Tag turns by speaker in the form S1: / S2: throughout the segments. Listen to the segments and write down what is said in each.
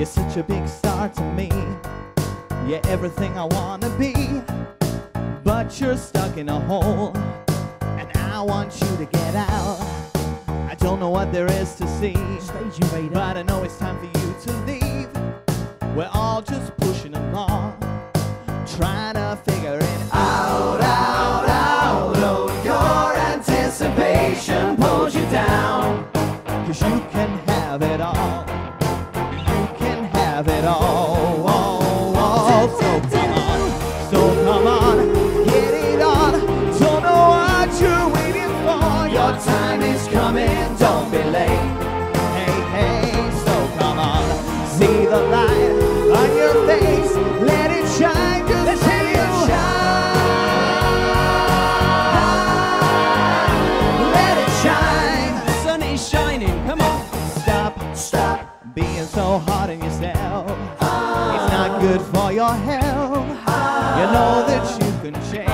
S1: You're such a big star to me. You're everything I wanna be. But you're stuck in a hole, and I want you to get out. I don't know what there is to see,
S2: Stage you, Vader.
S1: but I know it's time for you to leave. We're all just pushing along, trying to figure it out, out, out. Oh, your anticipation pulls you down. Cause you can it all. all, all. So come on, so come on, get it on. Don't know what you're waiting for. Your time is coming, don't be late. Hey, hey, so come on, see the light on your face. Let it shine, just let it shine. Let it shine.
S2: The sun is shining. Come on.
S1: Stop, stop being so hard on yourself. Good for your health. You know that you can change.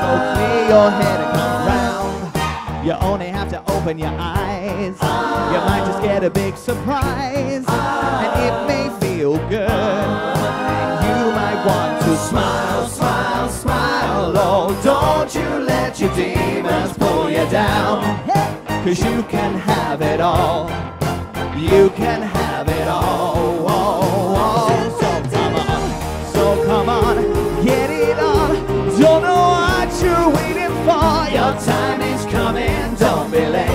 S1: So clear your head and come round. You only have to open your eyes. You might just get a big surprise. And it may feel good. And you might want to smile, smile, smile. Oh, don't you let your demons pull you down. Cause you can have it all. You can have coming, don't be late.